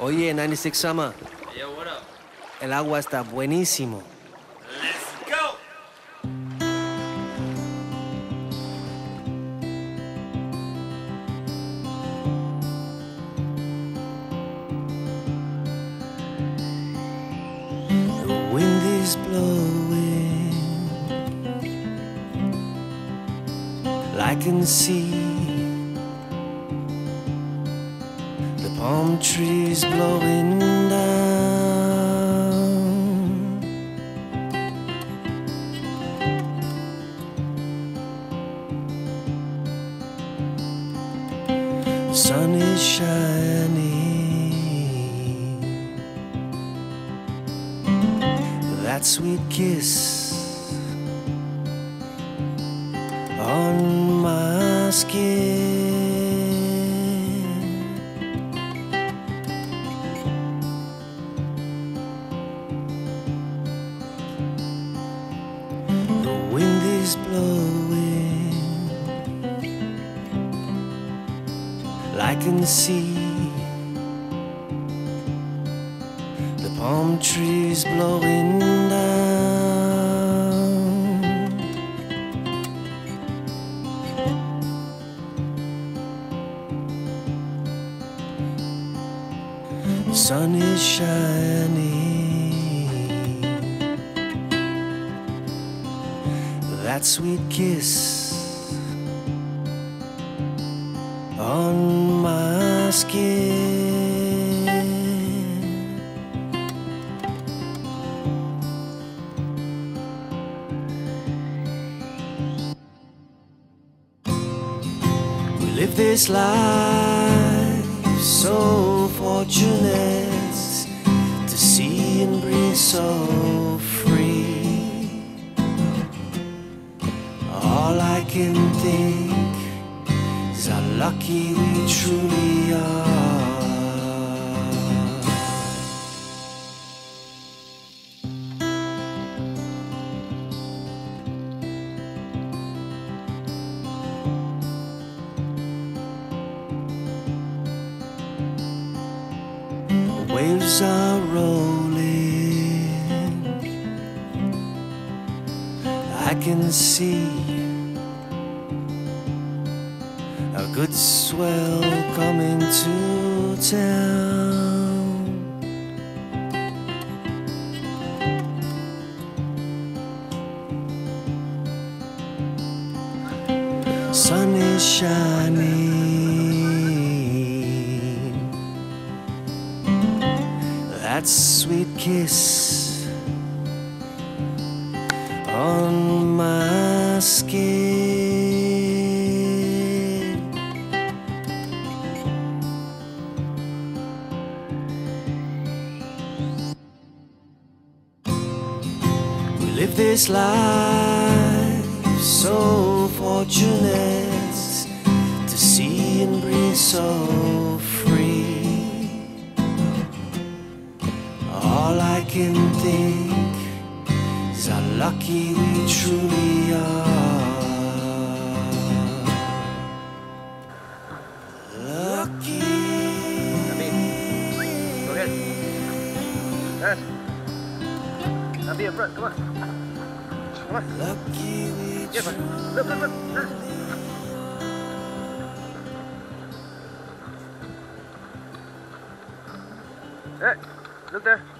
Oye, 96 Summer, Yo, what up? el agua está buenísimo. Let's go! The wind is blowing. I can see palm trees blowing down. The sun is shining. That sweet kiss on my skin. Is blowing. I can see the palm trees blowing down. The sun is shining. That sweet kiss on my skin. We live this life so fortunate to see and breathe so All I can think is how lucky we truly are. Waves are rolling. I can see a good swell coming to town. Sun is shining. That sweet kiss on my skin. Live this life so fortunate to see and breathe so free. All I can think is how lucky we truly are. Be front. Come on. Come on. Lucky we man. Look, look, look. look. Hey, look there.